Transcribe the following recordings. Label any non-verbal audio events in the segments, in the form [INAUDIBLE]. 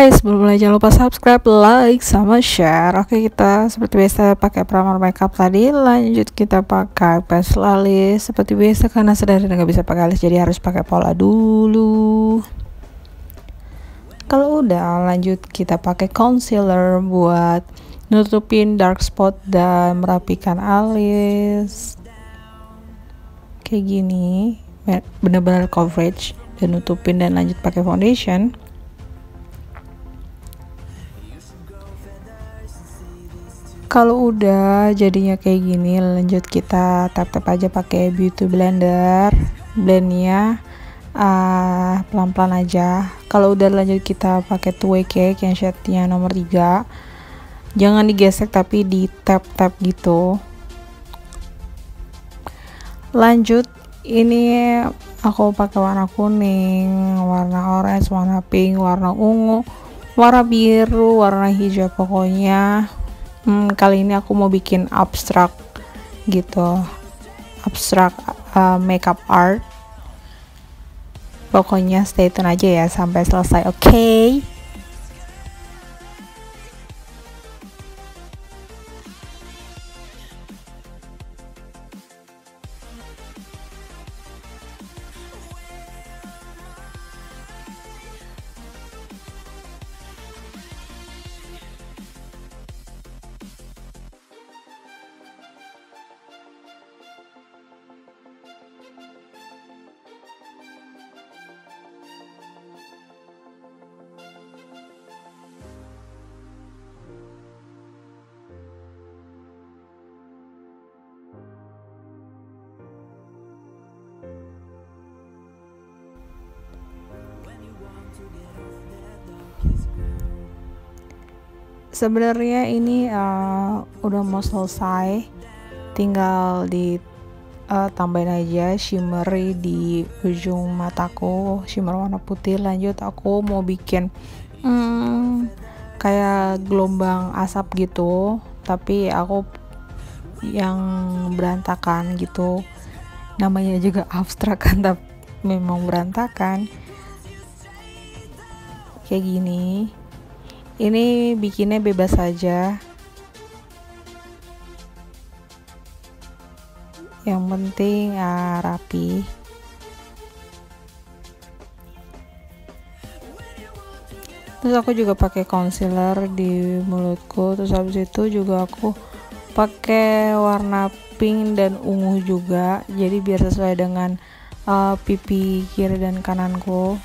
Hai, sebelum mulai jangan lupa subscribe, like, sama share. Oke, kita seperti biasa pakai primer makeup tadi. Lanjut kita pakai pencil alis seperti biasa karena sedari nggak bisa pakai alis jadi harus pakai pola dulu. Kalau udah, lanjut kita pakai concealer buat nutupin dark spot dan merapikan alis. Kayak gini, bener-bener coverage dan nutupin dan lanjut pakai foundation. Kalau udah jadinya kayak gini lanjut kita tap tap aja pakai beauty blender blendnya uh, ah, pelan pelan aja. Kalau udah lanjut kita pakai two cake yang shade-nya nomor 3 jangan digesek tapi di tap tap gitu. Lanjut ini aku pakai warna kuning warna orange warna pink warna ungu warna biru warna hijau pokoknya hmm, kali ini aku mau bikin abstrak gitu abstrak uh, makeup art pokoknya stay tune aja ya sampai selesai oke okay? Sebenarnya ini uh, udah mau selesai. Tinggal di uh, tambahin aja shimmery di ujung mataku shimmer warna putih. Lanjut aku mau bikin hmm, kayak gelombang asap gitu. Tapi aku yang berantakan gitu. Namanya juga abstrak [LAUGHS] kan tapi memang berantakan kayak gini. Ini bikinnya bebas saja yang penting uh, rapi. Terus aku juga pakai concealer di mulutku. Terus habis itu juga aku pakai warna pink dan ungu juga. Jadi biar sesuai dengan uh, pipi kiri dan kananku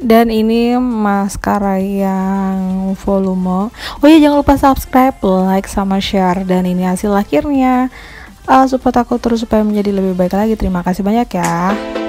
dan ini maskara yang volume. Oh ya jangan lupa subscribe like sama share. Dan ini hasil akhirnya. Uh, support aku terus supaya menjadi lebih baik lagi. Terima kasih banyak ya